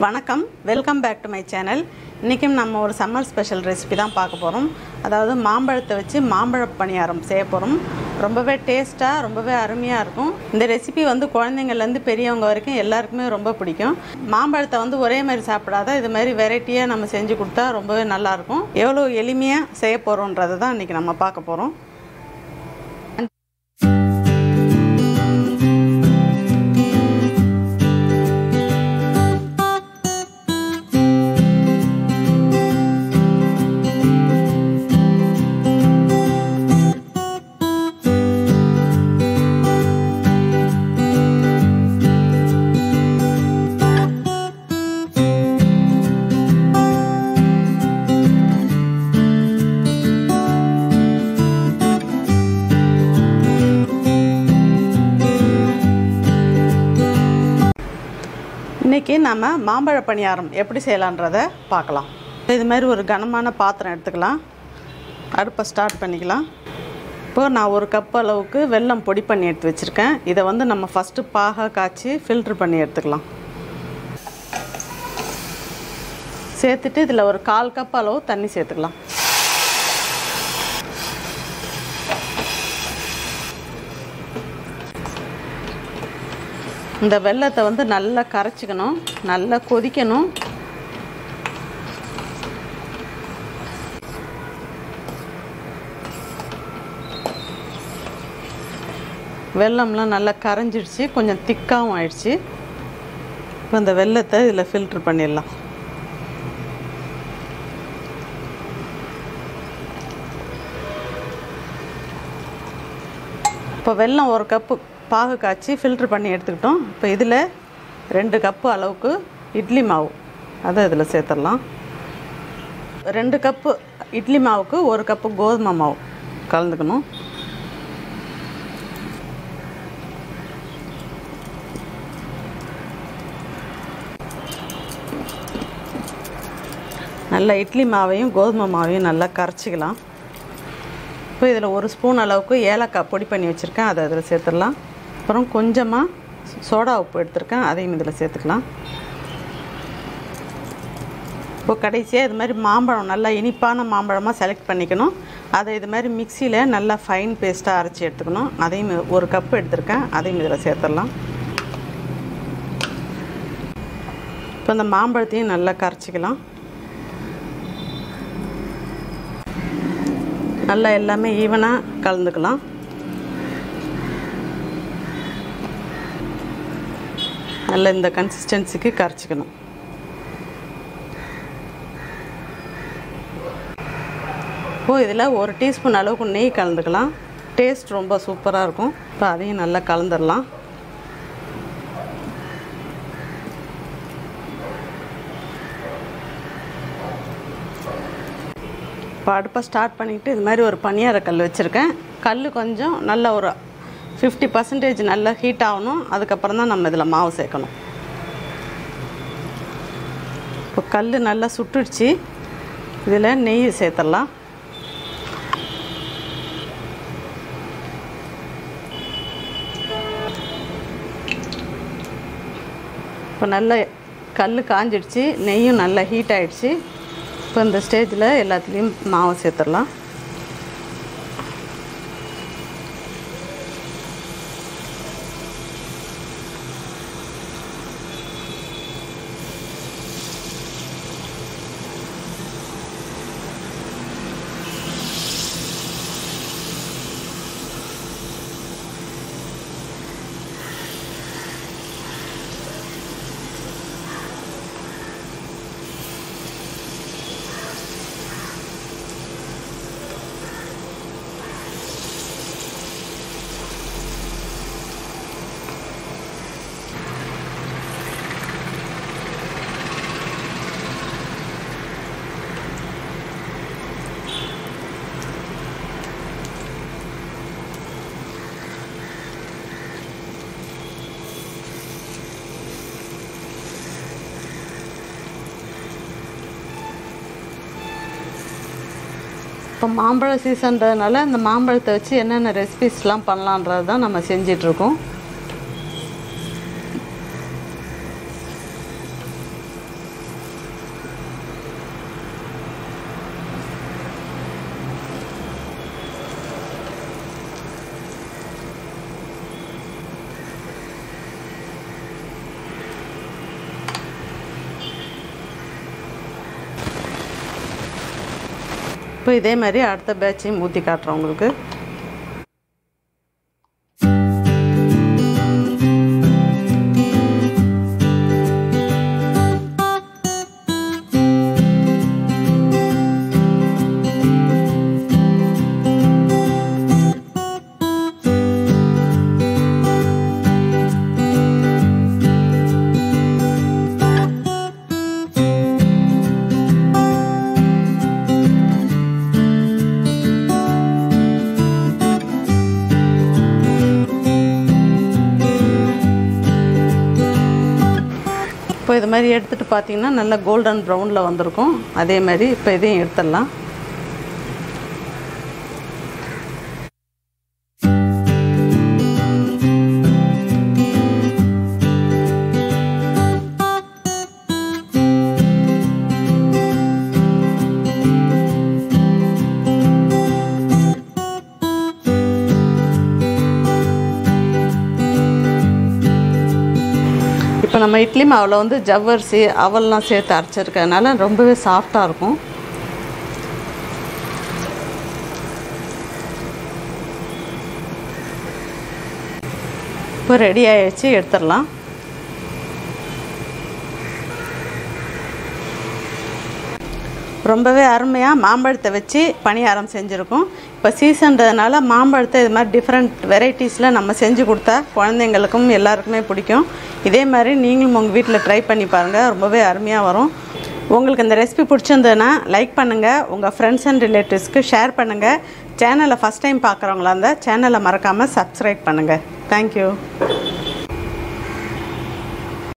வணக்கம். Welcome back to my channel இன்றைக்கும் நம்ம ஒரு சம்மர் ஸ்பெஷல் ரெசிபி தான் பார்க்க போகிறோம் அதாவது மாம்பழத்தை வச்சு மாம்பழ பணியாரம் செய்ய போகிறோம் ரொம்பவே டேஸ்ட்டாக ரொம்பவே அருமையாக இருக்கும். இந்த ரெசிபி வந்து குழந்தைங்கள்லேருந்து பெரியவங்க வரைக்கும் எல்லாருக்குமே ரொம்ப பிடிக்கும். மாம்பழத்தை வந்து ஒரே மாதிரி சாப்பிடாத இது மாதிரி வெரைட்டியாக நம்ம செஞ்சு கொடுத்தா ரொம்பவே நல்லாயிருக்கும் எவ்வளோ எளிமையாக செய்ய போகிறோன்றதை தான் இன்றைக்கி நம்ம பார்க்க போகிறோம் இன்றைக்கி நம்ம மாம்பழ பணியாரம் எப்படி செய்யலான்றதை பார்க்கலாம். இது மாதிரி ஒரு கனமான பாத்திரம் எடுத்துக்கலாம். அடுப்பை ஸ்டார்ட் பண்ணிக்கலாம். இப்போ நான் ஒரு கப் அளவுக்கு வெல்லம் பொடி பண்ணி எடுத்து வச்சுருக்கேன். இதை வந்து நம்ம ஃபஸ்ட்டு பாக காய்ச்சி ஃபில்ட்ரு பண்ணி எடுத்துக்கலாம். சேர்த்துட்டு இதில் ஒரு கால் கப் அளவு தண்ணி சேர்த்துக்கலாம். இந்த வெள்ளத்தை வந்து நல்லா கரைச்சிக்கணும் நல்லா கொதிக்கணும். வெள்ளம்லாம் நல்லா கரைஞ்சிடுச்சு கொஞ்சம் திக்காகவும் ஆயிடுச்சு. இப்போ இந்த வெள்ளத்தை இதில் ஃபில்ட்ரு பண்ணிடலாம். இப்போ வெல்லம் ஒரு கப்பு பாகு காய்ச்சி ஃபில்ட்ரு பண்ணி எடுத்துக்கிட்டோம். இப்போ இதில் ரெண்டு கப்பு அளவுக்கு இட்லி மாவு. அதை இதில் சேர்த்துடலாம். ரெண்டு கப்பு இட்லி மாவுக்கு ஒரு கப்பு கோதுமை மாவு கலந்துக்கணும். நல்லா இட்லி மாவையும் கோதுமை மாவையும் நல்லா கரைச்சிக்கலாம். இப்போ இதில் ஒரு ஸ்பூன் அளவுக்கு ஏலக்காய் பொடி பண்ணி வச்சுருக்கேன். அதை அதில் சேர்த்துடலாம். அப்புறம் கொஞ்சமாக சோடா உப்பு எடுத்திருக்கேன். அதையும் இதில் சேர்த்துக்கலாம். இப்போ கடைசியாக இது மாதிரி மாம்பழம் நல்லா இனிப்பான மாம்பழமாக செலக்ட் பண்ணிக்கணும். அதை இது மாதிரி மிக்சியில் நல்லா ஃபைன் பேஸ்ட்டாக அரைச்சி எடுத்துக்கணும். அதையும் ஒரு கப்பு எடுத்திருக்கேன். அதையும் இதில் சேர்த்துடலாம். இப்போ இந்த மாம்பழத்தையும் நல்லா கரைச்சிக்கலாம். நல்லா எல்லாமே ஈவனாக கலந்துக்கலாம். நல்லா இந்த கன்சிஸ்டன்சிக்கு கரைச்சிக்கணும். ஓ இதில் ஒரு டீஸ்பூன் அளவுக்கு நெய் கலந்துக்கலாம். டேஸ்ட் ரொம்ப சூப்பராக இருக்கும். இப்போ அதையும் நல்லா கலந்துடலாம். இப்போ அடுப்பை ஸ்டார்ட் பண்ணிக்கிட்டு இது மாதிரி ஒரு பனியார கல் வச்சுருக்கேன். கல் கொஞ்சம் நல்ல ஒரு ஃபிஃப்டி பர்சன்டேஜ் நல்லா ஹீட் ஆகணும். அதுக்கப்புறம் தான் நம்ம இதில் மாவு சேர்க்கணும். இப்போ கல் நல்லா சுட்டுடுச்சு. இதில் நெய் சேர்த்துடலாம். இப்போ நல்லா கல் காஞ்சிடுச்சு. நெய்யும் நல்லா ஹீட் ஆகிடுச்சு இப்போ இந்த ஸ்டேஜில் எல்லாத்துலேயும் மாவு சேர்த்துடலாம். இப்போ மாம்பழ சீசன்றதுனால இந்த மாம்பழத்தை வச்சு என்னென்ன ரெசிபிஸ்லாம் பண்ணலான்றது தான் நம்ம செஞ்சிட்ருக்கோம். இப்போ இதே மாதிரி அடுத்த பேட்சையும் ஊற்றி காட்டுறோம் உங்களுக்கு. இப்போ இது மாதிரி எடுத்துகிட்டு பார்த்தீங்கன்னா நல்லா கோல்டன் ப்ரௌனில் வந்திருக்கும். அதே மாதிரி இப்போ இதையும் எடுத்துடலாம். நம்ம இட்லி மாவில் வந்து ஜவ்வரிசி அவல்லாம் சேர்த்து அரைச்சிருக்கறதுனால ரொம்பவே சாஃப்டாக இருக்கும். இப்போ ரெடி ஆயிடுச்சு எடுத்துடலாம். ரொம்பவே அருமையாக மாம்பழத்தை வச்சு பணியாரம் செஞ்சுருக்கோம். இப்போ சீசன்றதுனால மாம்பழத்தை இது மாதிரி டிஃப்ரெண்ட் வெரைட்டிஸில் நம்ம செஞ்சு கொடுத்தா குழந்தைங்களுக்கும் எல்லாருக்குமே பிடிக்கும். இதே மாதிரி நீங்களும் உங்கள் வீட்டில் ட்ரை பண்ணி பாருங்கள் ரொம்பவே அருமையாக வரும். உங்களுக்கு இந்த ரெசிபி பிடிச்சிருந்ததுன்னா லைக் பண்ணுங்கள் உங்கள் ஃப்ரெண்ட்ஸ் அண்ட் ரிலேட்டிவ்ஸ்க்கு ஷேர் பண்ணுங்கள் சேனலை ஃபஸ்ட் டைம் பார்க்குறவங்களா இருந்தால் சேனலை மறக்காமல் சப்ஸ்கிரைப் பண்ணுங்கள் தேங்க்யூ